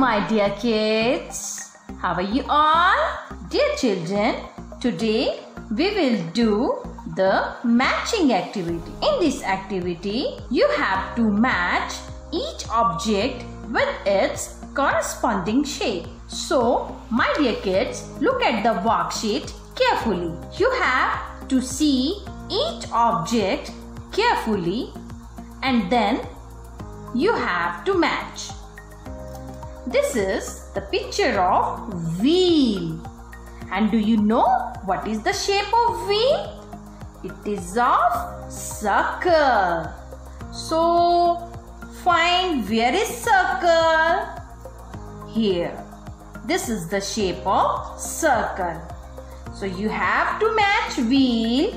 my dear kids. How are you all? Dear children, today we will do the matching activity. In this activity, you have to match each object with its corresponding shape. So, my dear kids, look at the worksheet carefully. You have to see each object carefully and then you have to match. This is the picture of wheel. And do you know what is the shape of wheel? It is of circle. So find where is circle? Here. This is the shape of circle. So you have to match wheel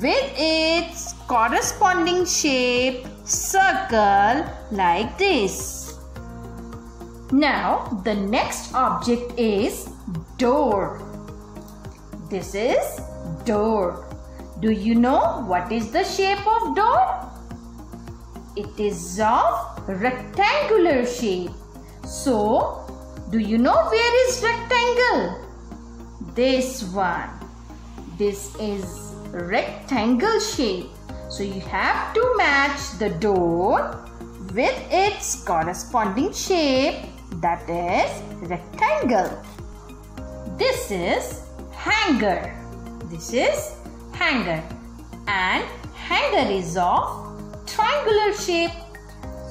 with its corresponding shape circle like this. Now the next object is door. This is door. Do you know what is the shape of door? It is of rectangular shape. So, do you know where is rectangle? This one. This is rectangle shape. So you have to match the door with its corresponding shape that is rectangle. This is hanger. This is hanger and hanger is of triangular shape.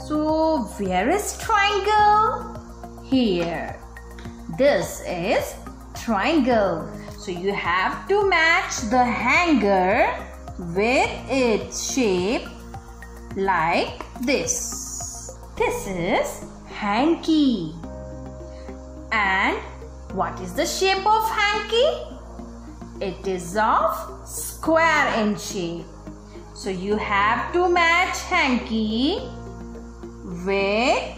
So where is triangle? Here. This is triangle. So you have to match the hanger with its shape like this. This is hanky. And what is the shape of hanky? It is of square in shape. So you have to match hanky with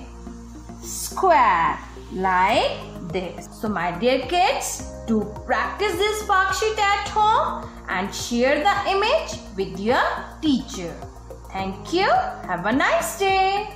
square like this. So my dear kids, do practice this worksheet at home and share the image with your teacher. Thank you. Have a nice day.